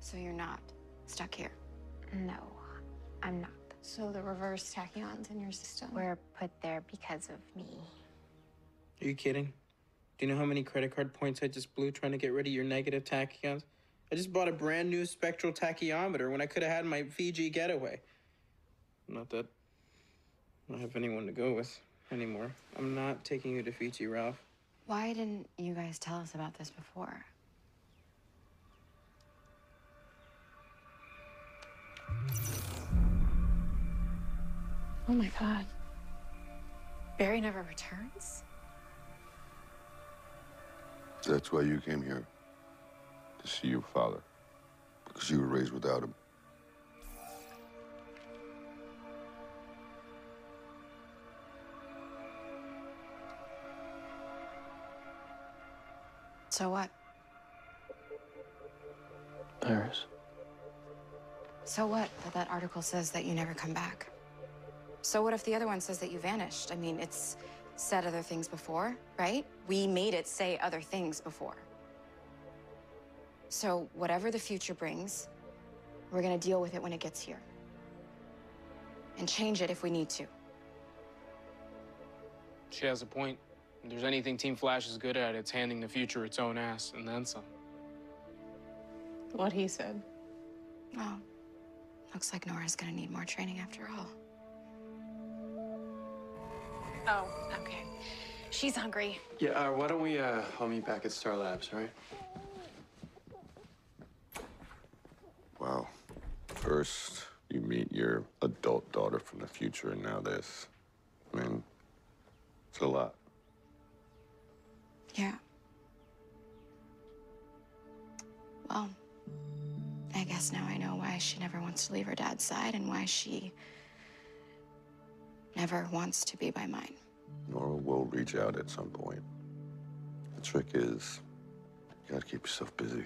So you're not stuck here. No, I'm not. So the reverse tachyons in your system. We're put there because of me. Are you kidding? Do you know how many credit card points I just blew trying to get rid of your negative tachyons? I just bought a brand new spectral tachyometer when I could have had my Fiji getaway. Not that I don't have anyone to go with anymore. I'm not taking you to Fiji, Ralph. Why didn't you guys tell us about this before? Oh my god. Barry never returns? That's why you came here. To see your father. Because you were raised without him. So what? Iris. So what that that article says that you never come back? So what if the other one says that you vanished? I mean, it's said other things before, right? We made it say other things before. So whatever the future brings, we're gonna deal with it when it gets here. And change it if we need to. She has a point. If there's anything Team Flash is good at, it's handing the future its own ass, and then some. What he said. Oh, looks like Nora's gonna need more training after all. Oh, okay. She's hungry. Yeah, uh, why don't we uh, all meet back at Star Labs, right? Wow. First, you meet your adult daughter from the future, and now this. I mean, it's a lot. Yeah. Well, I guess now I know why she never wants to leave her dad's side and why she never wants to be by mine. Nora will reach out at some point. The trick is, you gotta keep yourself busy.